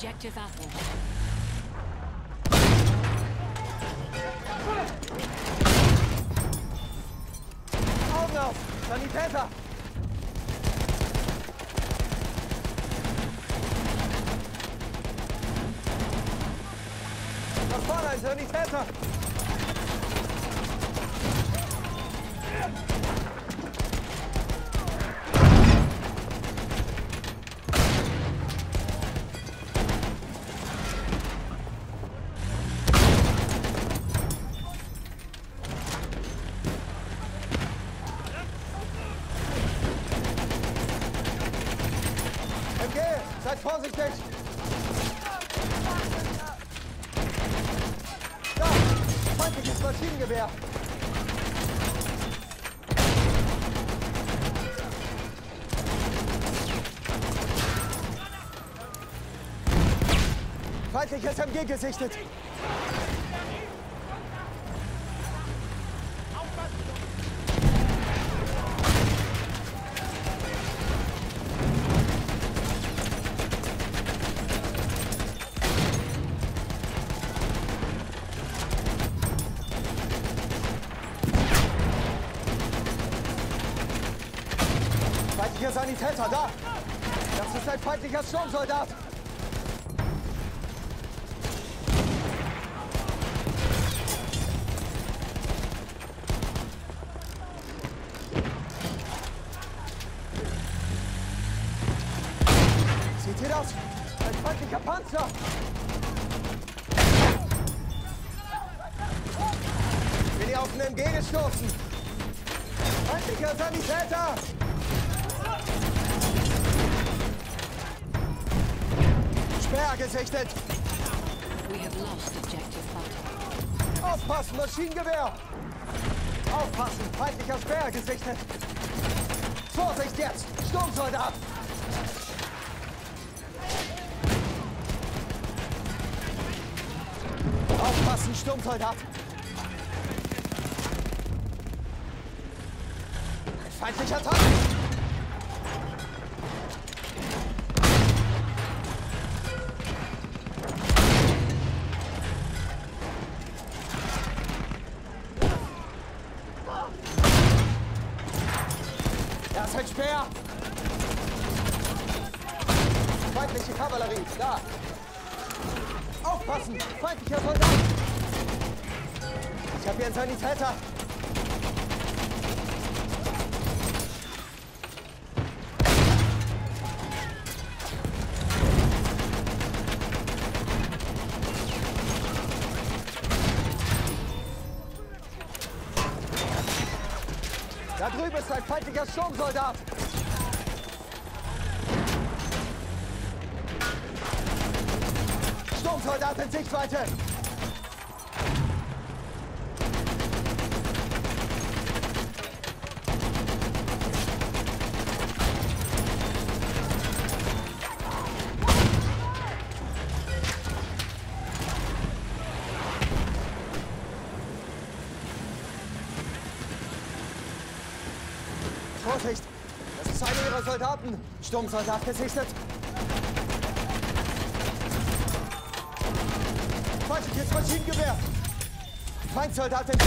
objective apple. Augen auf! Sanitäter! Da vorne Sanitäter! Feindliches MG gesichtet! Feindlicher Sanitäter, da! Das ist ein feindlicher Sturmsoldat! Feindlicher Sanitäter! Speer gesichtet! We have lost objective butter. Aufpassen, Maschinengewehr! Aufpassen, feindlicher Speer gesichtet! Vorsicht jetzt! Sturmsoldat! Aufpassen, Sturmsoldat! Feindlicher Tank! Da ist ein Speer! Feindliche Kavallerie, da! Aufpassen! Feindlicher Soldat! Ich habe hier einen Sanitäter! Da drüben ist ein feindlicher Sturmsoldat! Sturmsoldat in Sichtweite! Vorsicht! Das ist einer ihrer Soldaten! Sturmsoldat gesichtet! Feindliches Maschinengewehr! Feindsoldat in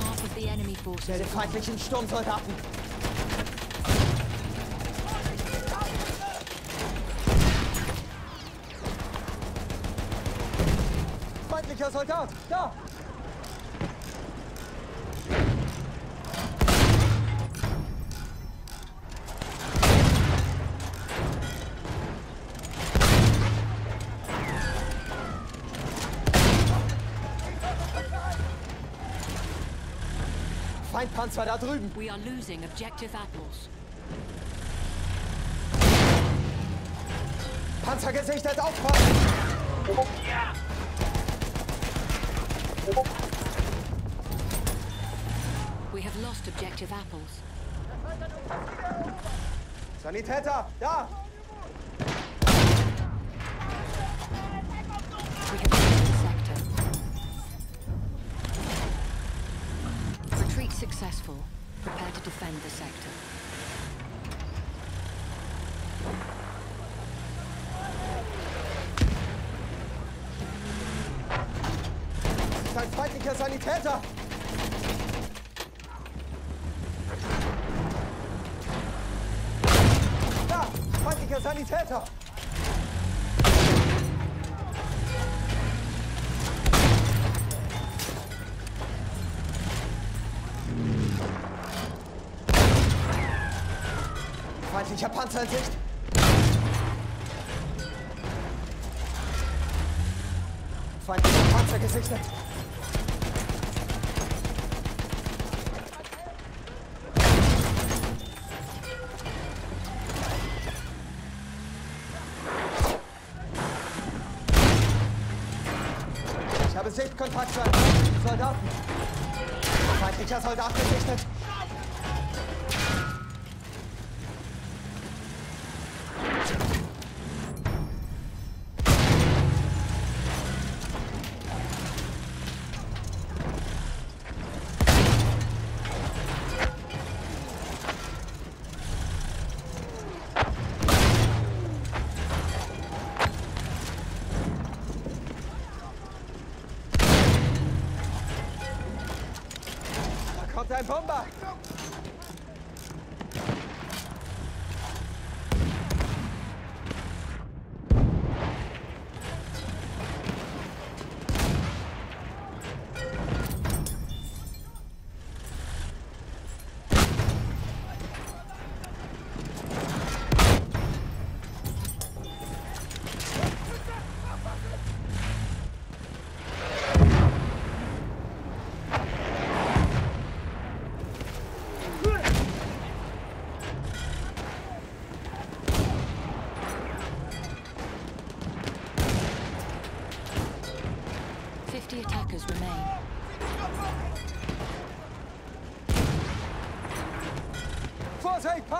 Half of the den feindlichen Sturmsoldaten! Feindlicher Soldat! Da! Feindpanzer da drüben! We are losing objective apples. Panzer gesichtet, aufpassen! We have lost objective apples. Sanitäter, da! Successful. Prepare to defend the sector. Feindlicher Panzer in Sicht! Feindlicher Panzer gesichtet! Ich habe Sichtkontakt zu einem Soldaten. Feindlicher Soldat gesichtet.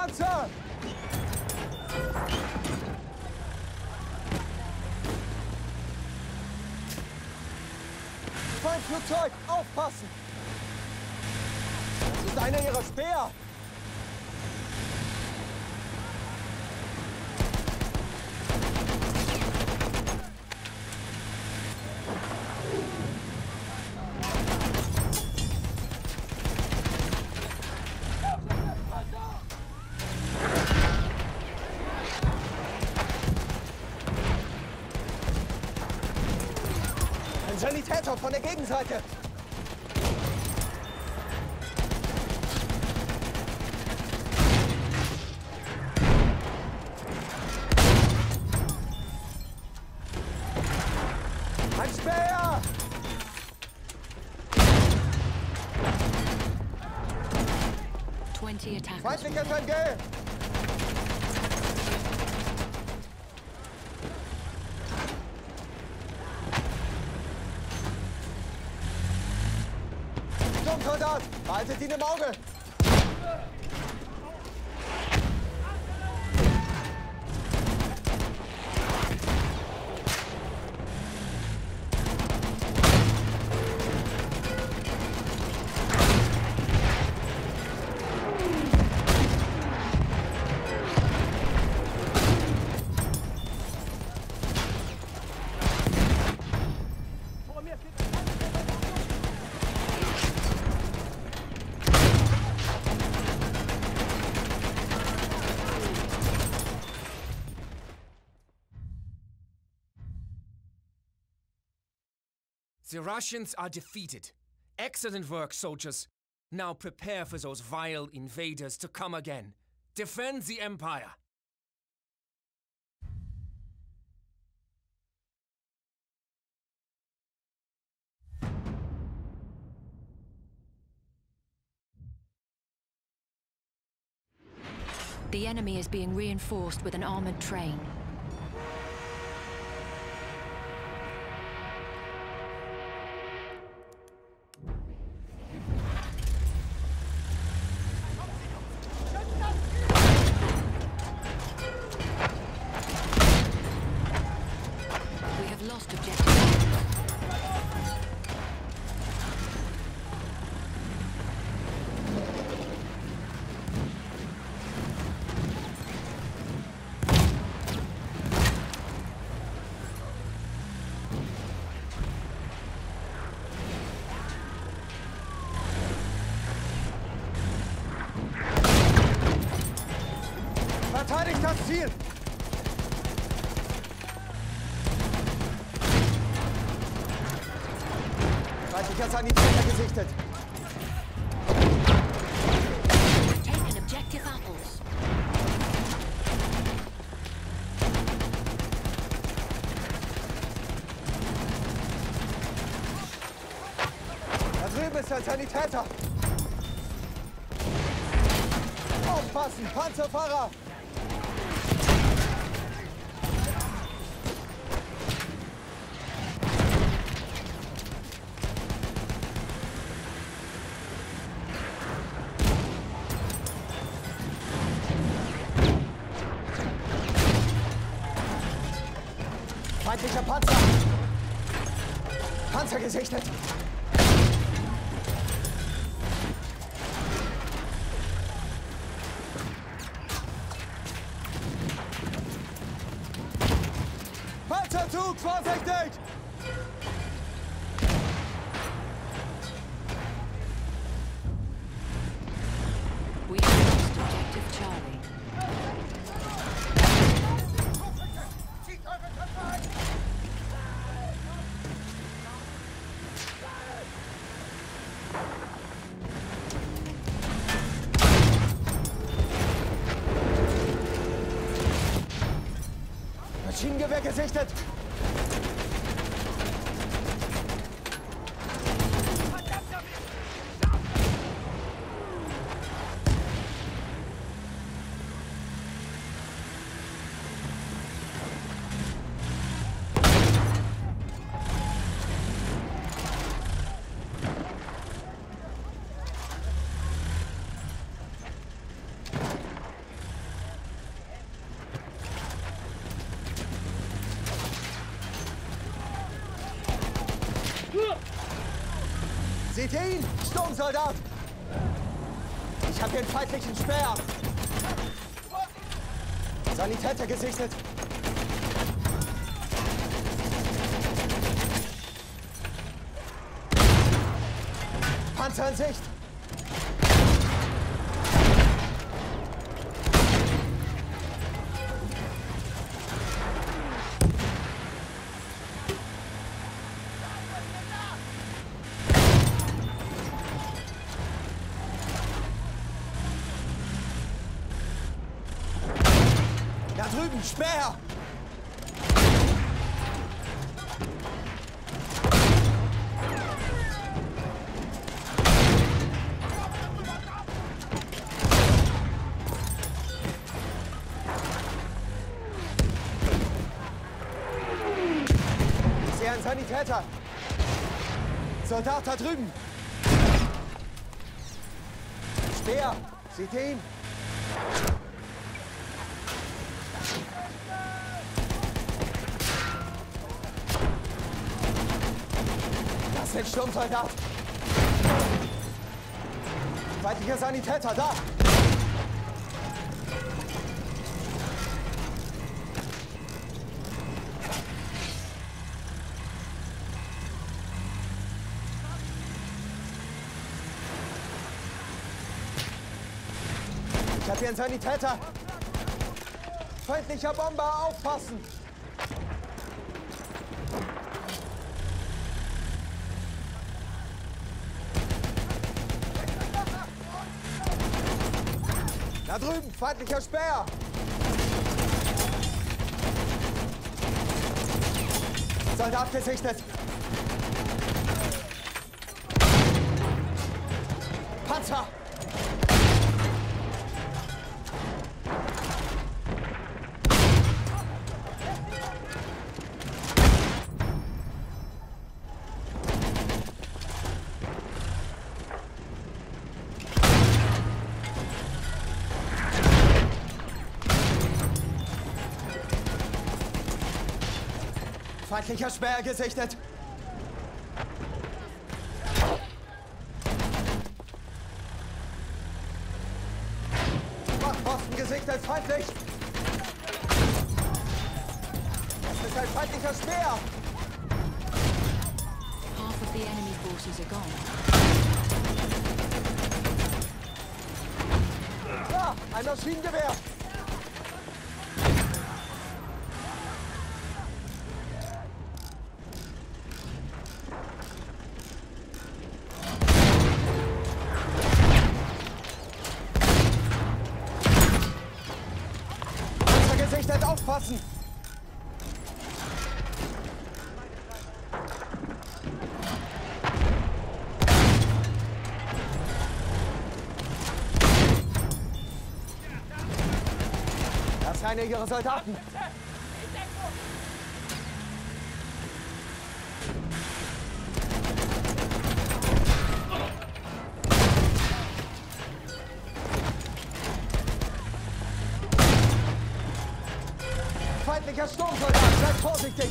Panzer! Feindflugzeug, aufpassen! Das ist einer ihrer Speer! Sanitäter von der Gegenseite! Ein Speer! Twenty attackers Feindliches remain. MG! Sturmsoldat, behaltet ihn im Auge! The Russians are defeated. Excellent work, soldiers. Now prepare for those vile invaders to come again. Defend the Empire. The enemy is being reinforced with an armored train. Sanitäter gesichtet! Da drüben ist ein Sanitäter! Feindlicher Panzer! Panzer gesichtet! Maschinengewehr gesichtet! Seht ihr ihn? Sturmsoldat! Ich habe hier einen feindlichen Speer! Sanitäter gesichtet! Panzer in Sicht! Einen Sanitäter. Soldat da drüben. Speer, seht ihr ihn? Ist ein Sturmsoldat. Feindlicher Sanitäter, da! Ich habe hier einen Sanitäter. Feindlicher Bomber, aufpassen! Da drüben, feindlicher Speer! Soldat gesichtet! Panzer! Feindlicher Speer gesichtet! Wachposten gesichtet, feindlich! Das ist ein feindlicher Speer! Half of the enemy forces are gone. Da, ein Maschinengewehr! gesichtet, aufpassen! Das ist einer ihrer Soldaten. Feindlicher Sturmsoldat, seid vorsichtig!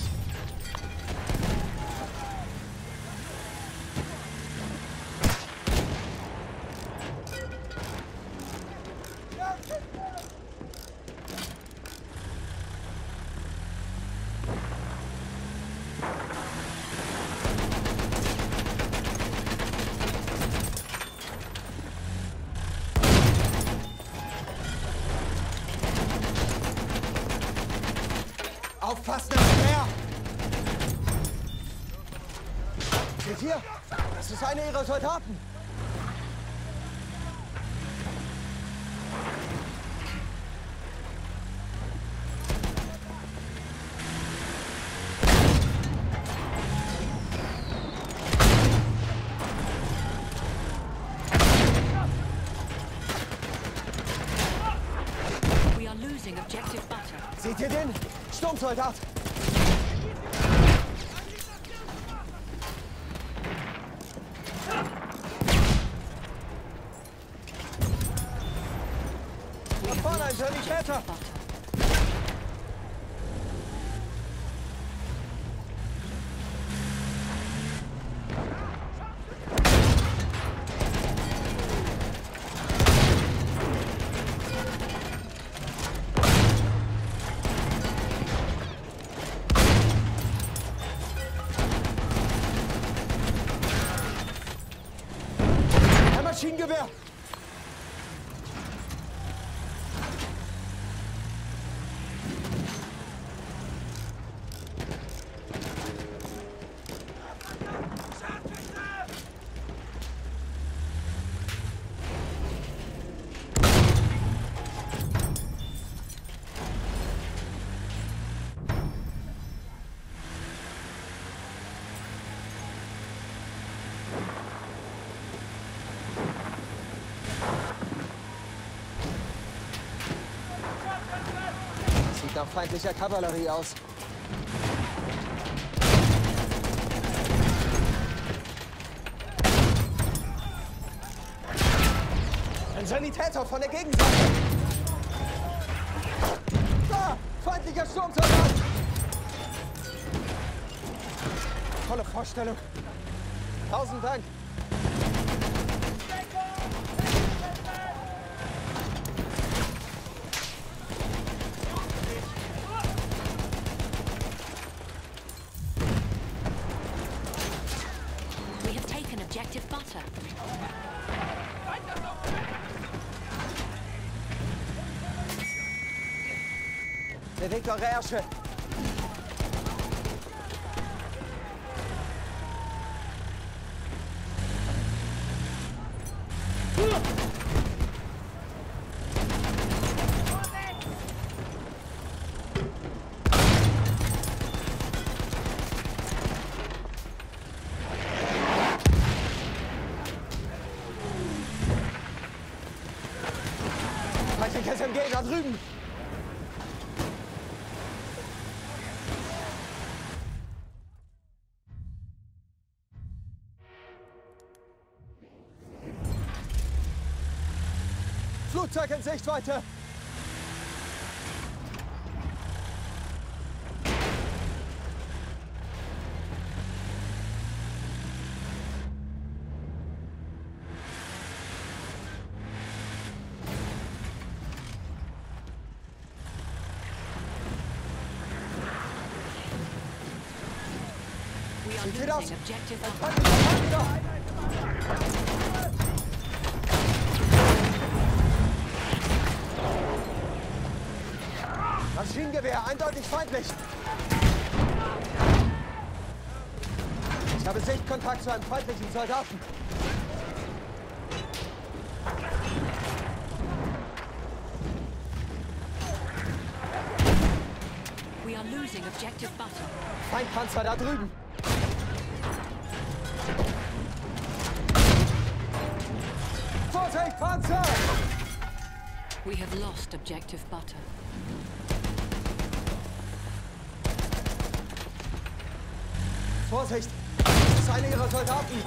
Aufpassen, das Meer! Seht ihr? Das ist einer ihrer Soldaten. We are losing objective butter. Seht ihr den? Sturmsoldat! Maschinengewehr! Feindlicher Kavallerie aus. Ein Sanitäter von der Gegenseite! Da! Feindlicher Sturmsoldat! Tolle Vorstellung. Tausend Dank. We have taken objective butter. Bewegt eure Ärsche. Feindliches MG da drüben! Flugzeug in Sichtweite! We are losing objective Maschinengewehr, eindeutig feindlich! Ich habe Sichtkontakt zu einem feindlichen Soldaten. losing objective butter. Feindpanzer da drüben. Vorsicht, Panzer! We have lost objective butter. Vorsicht! Das ist einer ihrer Soldaten.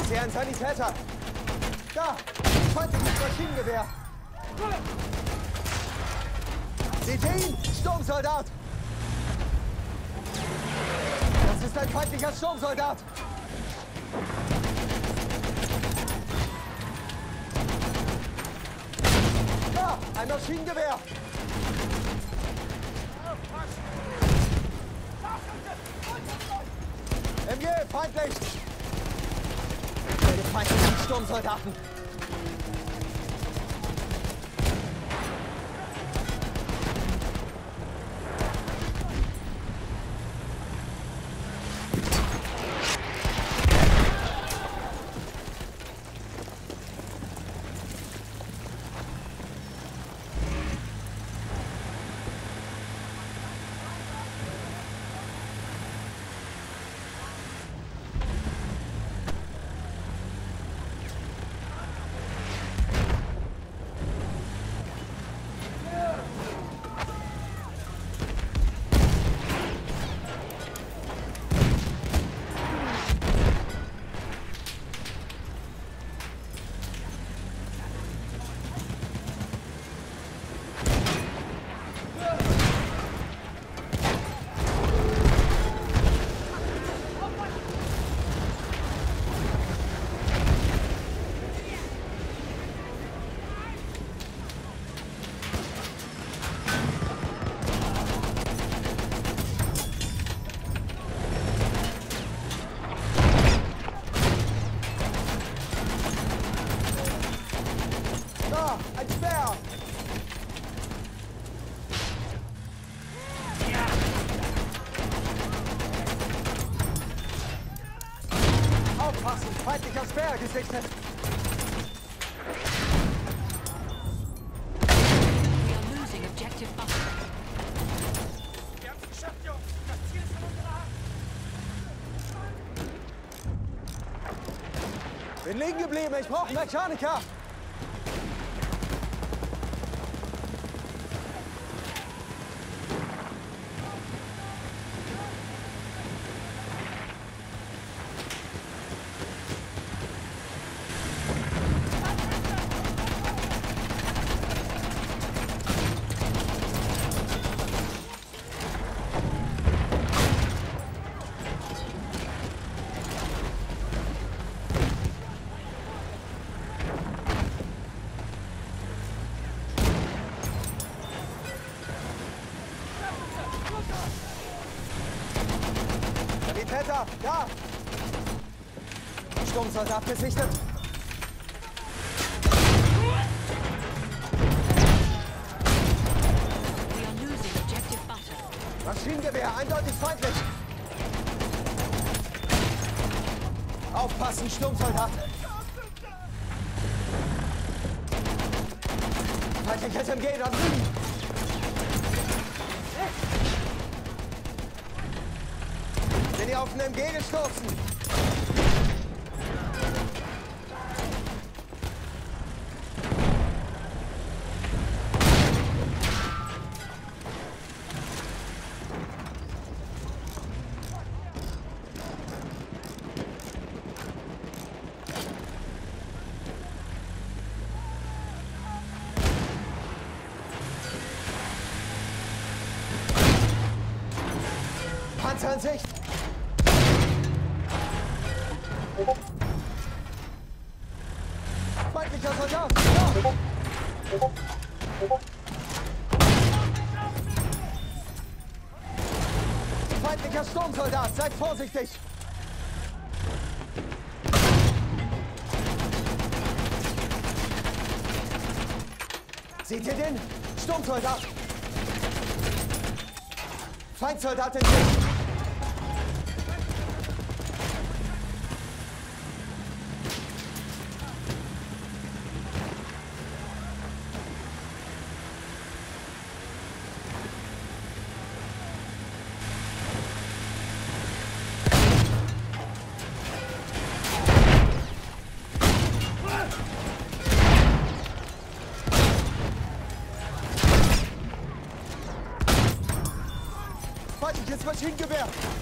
Ich sehe einen Sanitäter. Da! Feindliches Maschinengewehr. Seht ihr ihn? Sturmsoldat! Das ist ein feindlicher Sturmsoldat! Da! Ein Maschinengewehr! MG, feindlich! Feindlichen Sturmsoldaten! Da! Ein Speer! Aufpassen! Feindlicher Speer gesichtet! We are losing objective butter. Wir haben es geschafft, Jungs. Das Ziel ist Hand. Bin liegen geblieben! Ich brauche Mechaniker! Sanitäter! Da! Sturmsoldat gesichtet! We are losing objective butter. Maschinengewehr, eindeutig feindlich! Aufpassen, Sturmsoldat! Feindliches MG da drüben! Bin ihr auf den MG gestoßen? Panzer Sicht! Feindlicher Soldat! Ja! Feindlicher Sturmsoldat! Seid vorsichtig! Seht ihr den? Sturmsoldat! Feindsoldat in Sicht! Feindliches Maschinengewehr!